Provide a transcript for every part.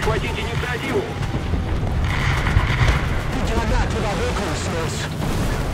перехватить инициативу! Иди назад, туда выкрутись!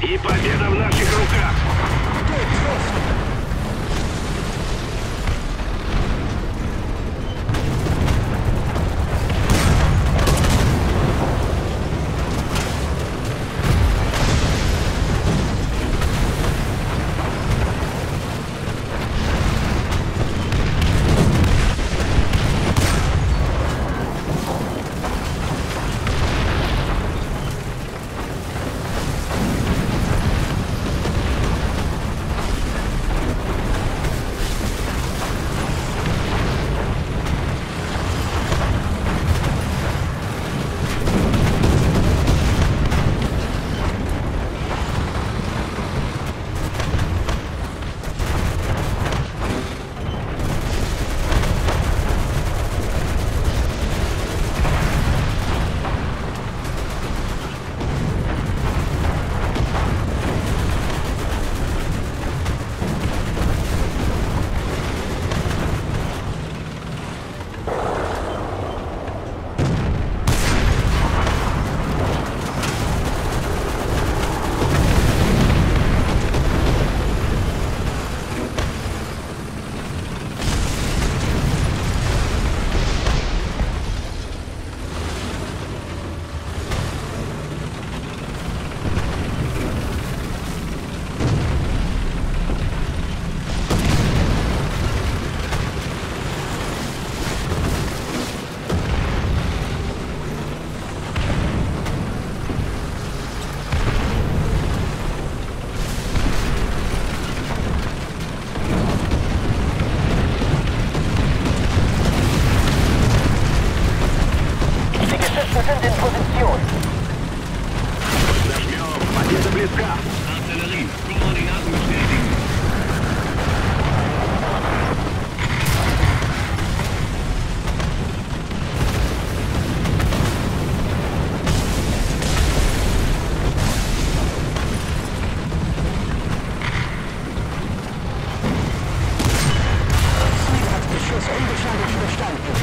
И победа в наших руках! unbeschadet überstanden.